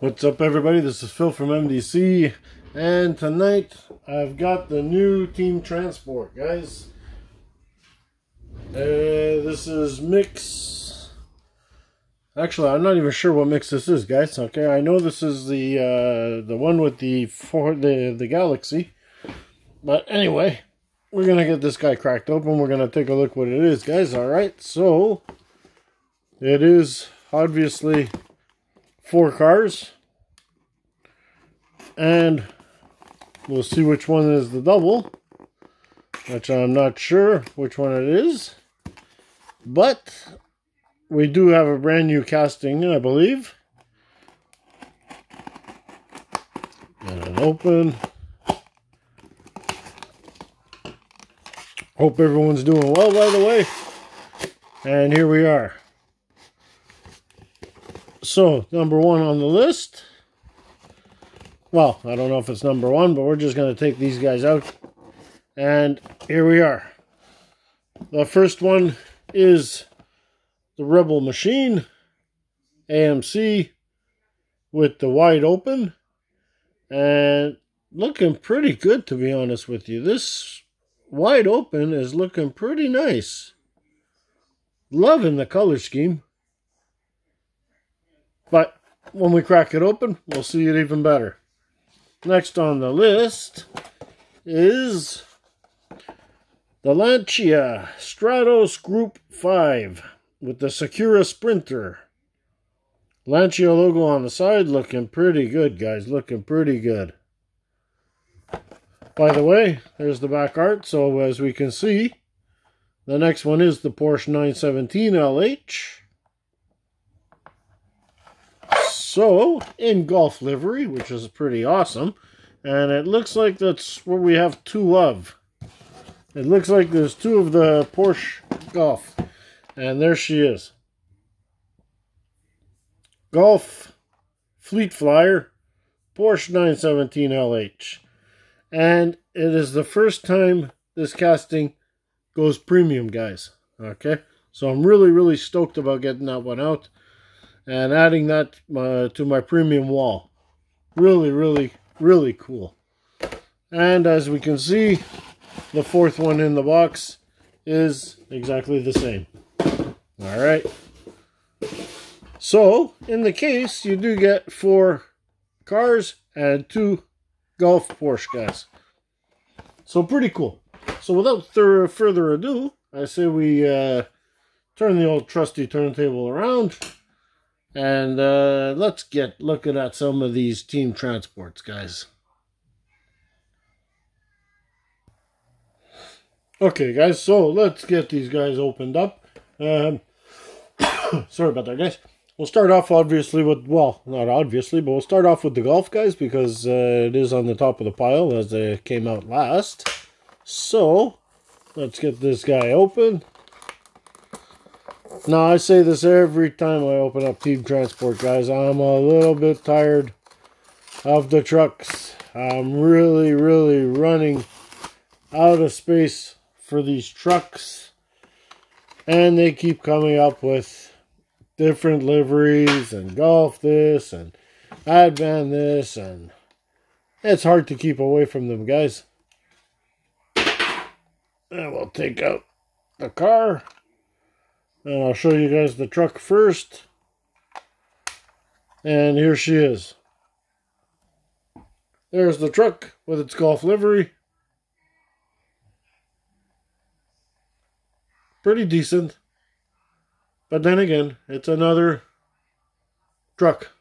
What's up, everybody? This is Phil from MDC, and tonight I've got the new Team Transport, guys. Uh, this is mix. Actually, I'm not even sure what mix this is, guys. Okay, I know this is the uh, the one with the for the the Galaxy, but anyway, we're gonna get this guy cracked open. We're gonna take a look what it is, guys. All right, so it is obviously four cars. And we'll see which one is the double. Which I'm not sure which one it is. But we do have a brand new casting, I believe. Get it open. Hope everyone's doing well, by the way. And here we are. So, number one on the list. Well, I don't know if it's number one, but we're just going to take these guys out. And here we are. The first one is the Rebel Machine AMC with the wide open. And looking pretty good, to be honest with you. This wide open is looking pretty nice. Loving the color scheme. But when we crack it open, we'll see it even better. Next on the list is the Lancia Stratos Group 5 with the Sakura Sprinter. Lancia logo on the side looking pretty good, guys. Looking pretty good. By the way, there's the back art. So as we can see, the next one is the Porsche 917 LH. So, in Gulf livery, which is pretty awesome. And it looks like that's what we have two of. It looks like there's two of the Porsche Gulf. And there she is. Gulf Fleet Flyer Porsche 917 LH. And it is the first time this casting goes premium, guys. Okay? So I'm really, really stoked about getting that one out and adding that uh, to my premium wall. Really, really, really cool. And as we can see, the fourth one in the box is exactly the same. All right. So, in the case, you do get four cars and two Gulf Porsche guys. So, pretty cool. So, without further ado, I say we uh, turn the old trusty turntable around and uh, let's get looking at some of these team transports, guys. Okay, guys, so let's get these guys opened up. Um, sorry about that, guys. We'll start off, obviously, with, well, not obviously, but we'll start off with the Gulf, guys, because uh, it is on the top of the pile as they came out last. So, let's get this guy open. Now, I say this every time I open up Team Transport, guys. I'm a little bit tired of the trucks. I'm really, really running out of space for these trucks. And they keep coming up with different liveries and Gulf this and advan this. And it's hard to keep away from them, guys. And we'll take out the car. And I'll show you guys the truck first. And here she is. There's the truck with its Gulf livery. Pretty decent. But then again, it's another truck.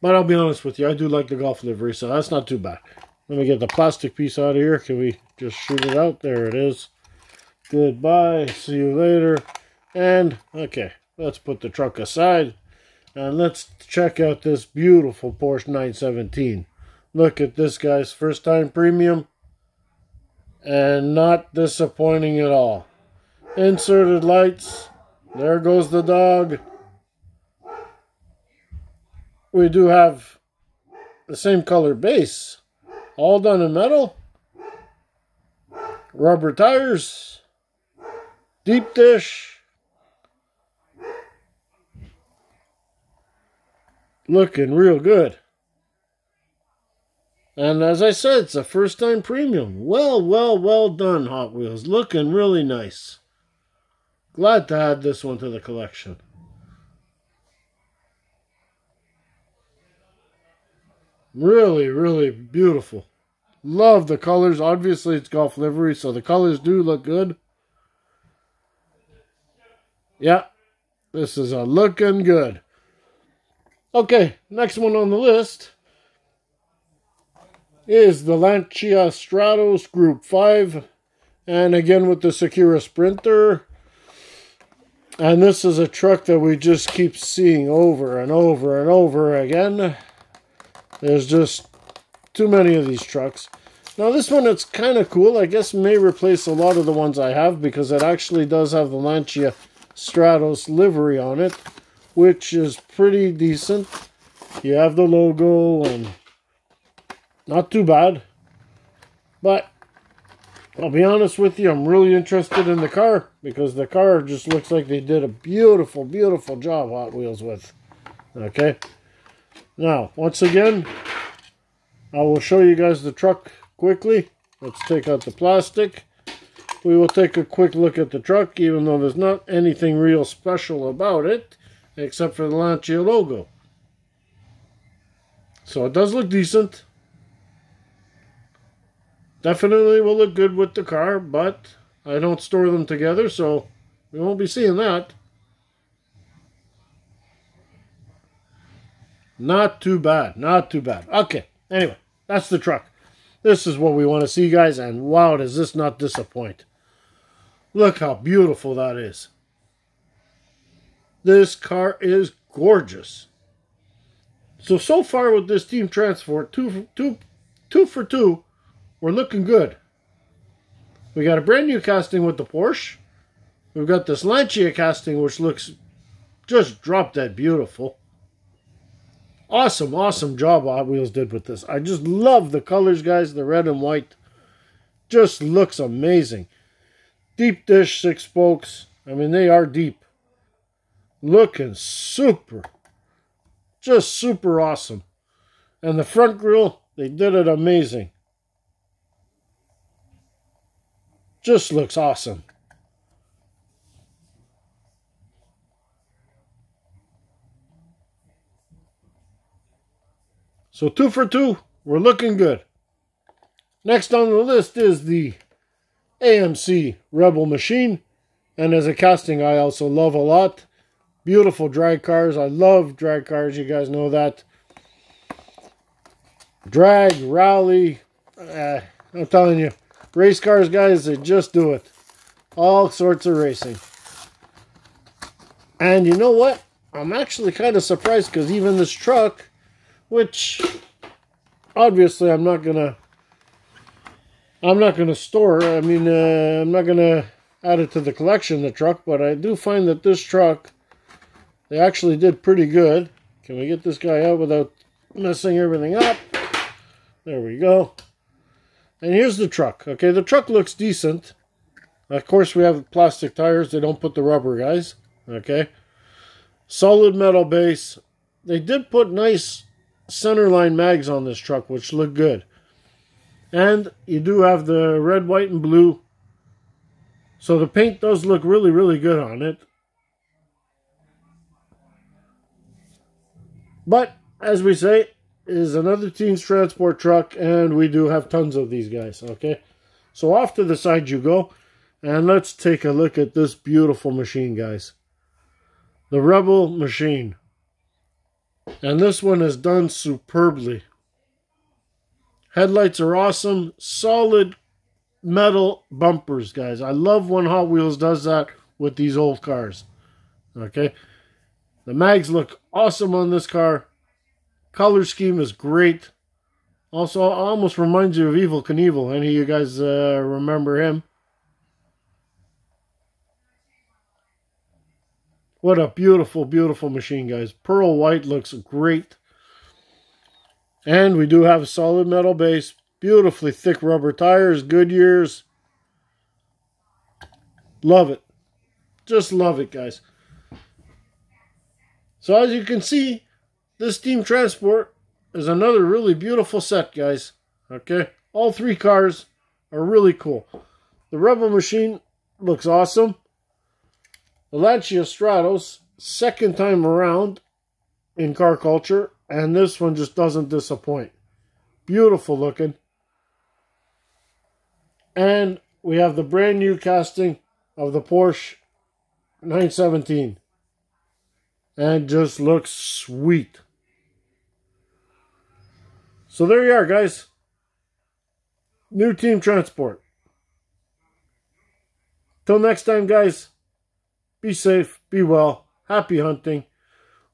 But I'll be honest with you, I do like the Gulf livery, so that's not too bad. Let me get the plastic piece out of here. Can we just shoot it out? There it is. Goodbye. See you later. And, okay, let's put the truck aside. And let's check out this beautiful Porsche 917. Look at this, guys. First time premium. And not disappointing at all. Inserted lights. There goes the dog. We do have the same color base. All done in metal. Rubber tires deep dish, looking real good. And as I said, it's a first time premium. Well, well, well done, Hot Wheels. Looking really nice. Glad to add this one to the collection. Really, really beautiful. Love the colors. Obviously, it's Gulf livery, so the colors do look good. Yeah, this is a looking good. Okay, next one on the list is the Lancia Stratos Group 5. And again with the Sakura Sprinter. And this is a truck that we just keep seeing over and over and over again. There's just too many of these trucks. Now this one, it's kind of cool. I guess may replace a lot of the ones I have because it actually does have the Lancia Stratos livery on it, which is pretty decent. You have the logo and not too bad. But I'll be honest with you, I'm really interested in the car because the car just looks like they did a beautiful, beautiful job Hot Wheels with. Okay. Now, once again, I will show you guys the truck quickly. Let's take out the plastic. We will take a quick look at the truck, even though there's not anything real special about it, except for the Lancia logo. So it does look decent. Definitely will look good with the car, but I don't store them together, so we won't be seeing that. Not too bad. Not too bad. Okay. Anyway, that's the truck. This is what we want to see, guys. And wow, does this not disappoint. Look how beautiful that is. This car is gorgeous. So, so far with this Team Transport, two, two, two for two, we're looking good. We got a brand new casting with the Porsche. We've got this Lancia casting, which looks just drop dead beautiful. Awesome, awesome job Hot Wheels did with this. I just love the colors, guys. The red and white just looks amazing. Deep dish six spokes. I mean, they are deep. Looking super. Just super awesome. And the front grille, they did it amazing. Just looks awesome. So two for two, we're looking good. Next on the list is the AMC Rebel Machine. And as a casting, I also love a lot. Beautiful drag cars. I love drag cars. You guys know that. Drag, rally. Uh, I'm telling you, race cars, guys, they just do it. All sorts of racing. And you know what? I'm actually kind of surprised because even this truck which obviously I'm not gonna I'm not gonna store. I mean, uh, I'm not gonna add it to the collection, the truck, but I do find that this truck they actually did pretty good. Can we get this guy out without messing everything up? There we go. And here's the truck. Okay, the truck looks decent. Of course, we have plastic tires. They don't put the rubber, guys. Okay. Solid metal base. They did put nice centerline mags on this truck, which look good. And you do have the red, white, and blue. So the paint does look really, really good on it. But, as we say, is another Team Transport truck, and we do have tons of these guys, okay? So off to the side you go, and let's take a look at this beautiful machine, guys. The Rebel Machine. And this one is done superbly. Headlights are awesome. Solid metal bumpers, guys. I love when Hot Wheels does that with these old cars. Okay. The mags look awesome on this car. Color scheme is great. Also, almost reminds you of Evel Knievel. Any of you guys uh, remember him? What a beautiful, beautiful machine, guys. Pearl white looks great. And we do have a solid metal base. Beautifully thick rubber tires, Goodyears. Love it. Just love it, guys. So as you can see, this Team Transport is another really beautiful set, guys. Okay? All three cars are really cool. The Rebel Machine looks awesome. The Lancia Stratos, second time around in car culture, and this one just doesn't disappoint. Beautiful looking. And we have the brand new casting of the Porsche 917. And just looks sweet. So there you are, guys. New Team Transport. Till next time, guys, be safe, be well, happy hunting.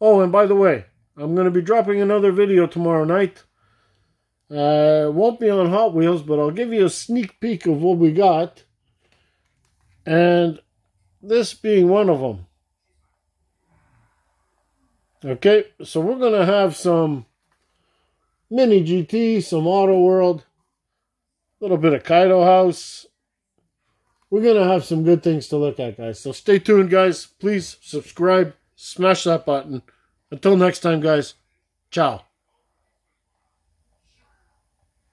Oh, and by the way, I'm going to be dropping another video tomorrow night. Uh, won't be on Hot Wheels, but I'll give you a sneak peek of what we got. And this being one of them. Okay, so we're going to have some Mini GT, some Auto World, a little bit of Kaido House. We're going to have some good things to look at, guys. So stay tuned, guys. Please subscribe, smash that button. Until next time, guys, ciao.